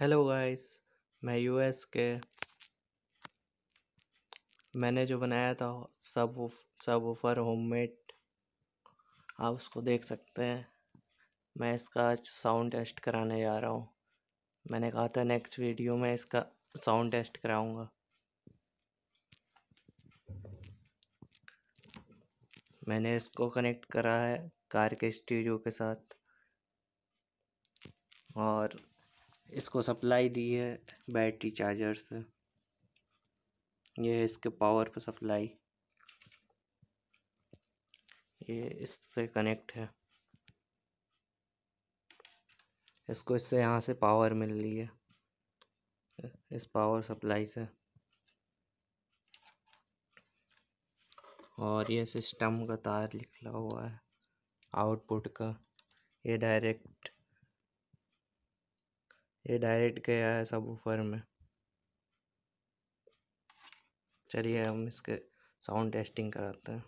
Hello guys मैं US के। मैंने जो बनाया था, सब सब ऊपर होममेड आप उसको देख सकते हैं। मैं इसका साउंड टेस्ट कराने जा रहा हूँ। मैंने कहा था नेक्स्ट वीडियो में इसका साउंड टेस्ट कराऊँगा। मैंने इसको कनेक्ट करा है कार के स्टीरियो के साथ। और इसको सप्लाई दी है बैटरी चार्जर से। ये है इसके पावर पर सप्लाई। ये इससे कनेक्ट है। इसको इससे यहाँ से पावर मिल रही है, इस पावर सप्लाई से। और ये सिस्टम का तार लिखा हुआ है, आउटपुट का। ये डायरेक्ट ये डायरेक्ट गया है सब ऊपर में। चलिए हम इसके साउंड टेस्टिंग कराते हैं।